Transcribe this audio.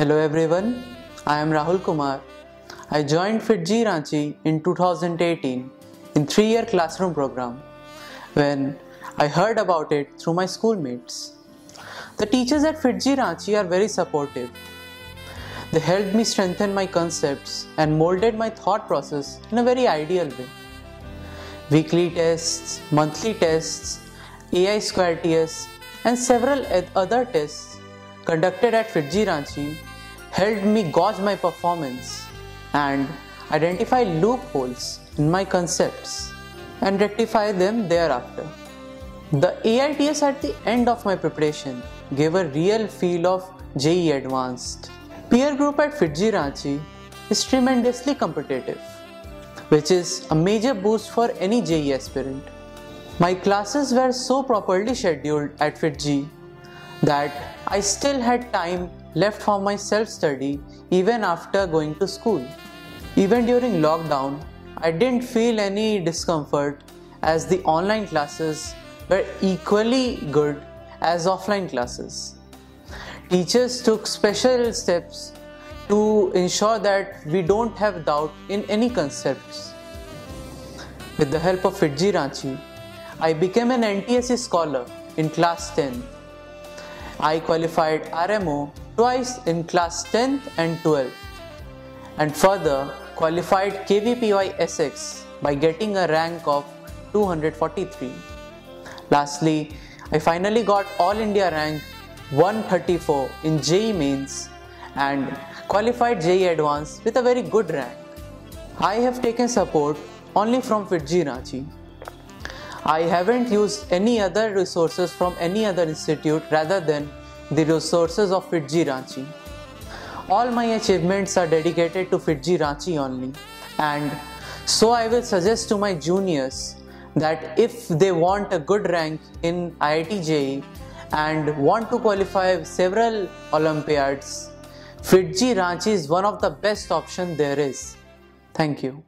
Hello everyone, I am Rahul Kumar. I joined FIITJEE Ranchi in 2018 in 3-year classroom program when I heard about it through my schoolmates. The teachers at FIITJEE Ranchi are very supportive. They helped me strengthen my concepts and molded my thought process in a very ideal way. Weekly tests, monthly tests, AI square TS and several other tests conducted at FIITJEE Ranchi helped me gauge my performance and identify loopholes in my concepts and rectify them thereafter. The AITS at the end of my preparation gave a real feel of JEE Advanced. Peer group at FIITJEE Ranchi is tremendously competitive, which is a major boost for any JEE aspirant. My classes were so properly scheduled at FIITJEE that I still had time left for my self-study even after going to school. Even during lockdown, I didn't feel any discomfort as the online classes were equally good as offline classes. Teachers took special steps to ensure that we don't have doubt in any concepts. With the help of FIITJEE Ranchi, I became an NTSE scholar in class 10. I qualified RMO twice in class 10th and 12th and further qualified KVPY SX by getting a rank of 243. Lastly, I finally got All India rank 134 in JEE Mains and qualified JEE Advanced with a very good rank. I have taken support only from FIITJEE Ranchi. I haven't used any other resources from any other institute rather than the resources of FIITJEE Ranchi. All my achievements are dedicated to FIITJEE Ranchi only and so I will suggest to my juniors that if they want a good rank in IIT JEE and want to qualify several Olympiads, FIITJEE Ranchi is one of the best options there is. Thank you.